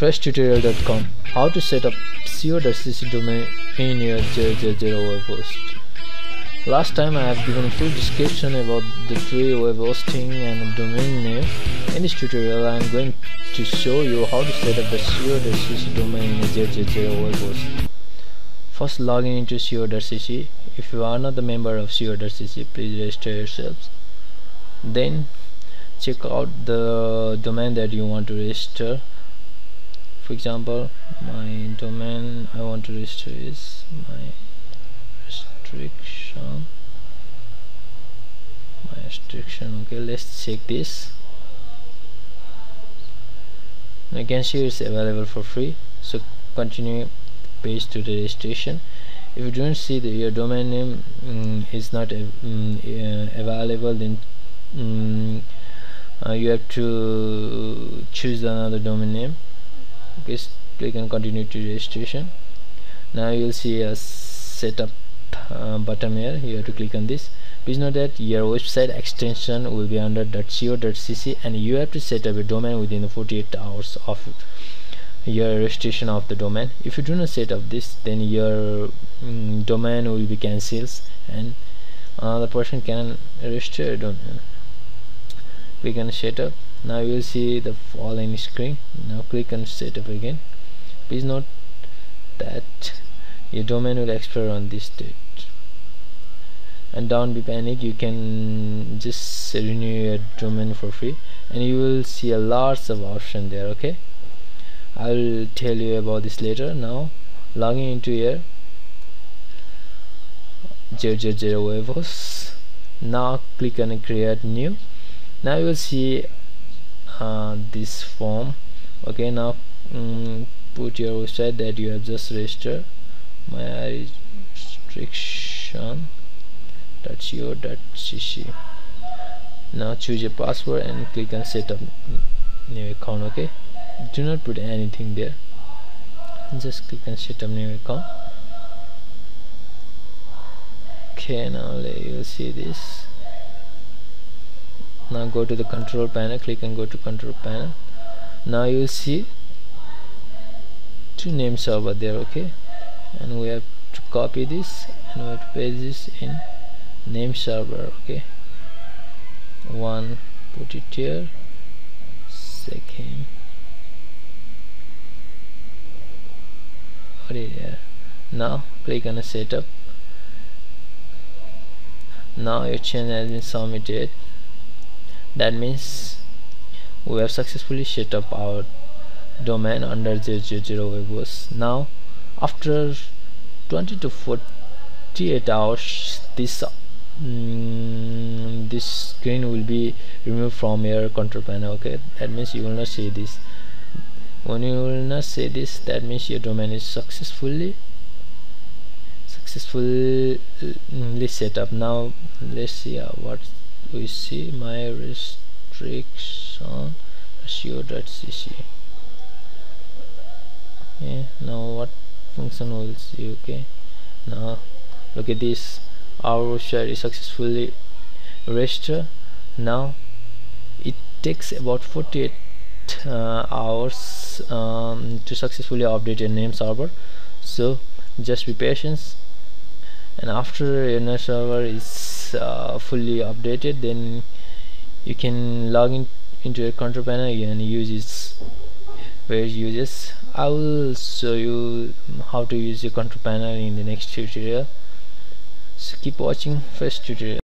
freshtutorial.com how to set up co.cc domain in your 000 web host. Last time I have given a full description about the free web hosting and domain name. In this tutorial I am going to show you how to set up the co.cc domain in a 000 web host. First log in into co.cc if you are not the member of co.cc please register yourselves. Then check out the domain that you want to register for example my domain I want to register is my restriction my restriction okay let's check this. You can see it's available for free so continue page to the registration. If you don't see that your domain name um, is not um, uh, available then um, uh, you have to choose another domain name okay click on continue to registration now you'll see a setup uh, button here. You have to click on this. Please note that your website extension will be under .co.cc and you have to set up a domain within the 48 hours of your registration of the domain. If you do not set up this then your mm, domain will be cancelled and another person can register a domain click on setup now you will see the following screen. Now click on setup again. Please note that your domain will expire on this date. And don't be panic you can just renew your domain for free and you will see a lots of option there okay? I will tell you about this later. Now logging into here 000 webhost now click on create new. Now you will see uh, this form. Okay now um, put your website that you have just registered. My restriction.co.cc now choose your password and click on set up new account okay? Do not put anything there. Just click on set up new account. Okay now you'll see this now go to the control panel click and go to control panel. Now you'll see two names over there okay? And we have to copy this and we have to paste this in name server okay? One put it here. Second. Put it here. Now click on the setup. Now your change has been submitted that means we have successfully set up our domain under 000 webhost now after 20 to 48 hours this mm, this screen will be removed from your control panel okay? That means you will not see this. When you will not see this that means your domain is successfully successfully set up. Now let's see uh, what we see my restriction co.cc yeah now what function will see okay? Now look at this. Our share is successfully registered. Now it takes about 48 uh, hours um, to successfully update your name server. So just be patient. And after your name server uh, fully updated then you can log in into your control panel and use its various uses. I will show you how to use your control panel in the next tutorial. So keep watching fresh tutorial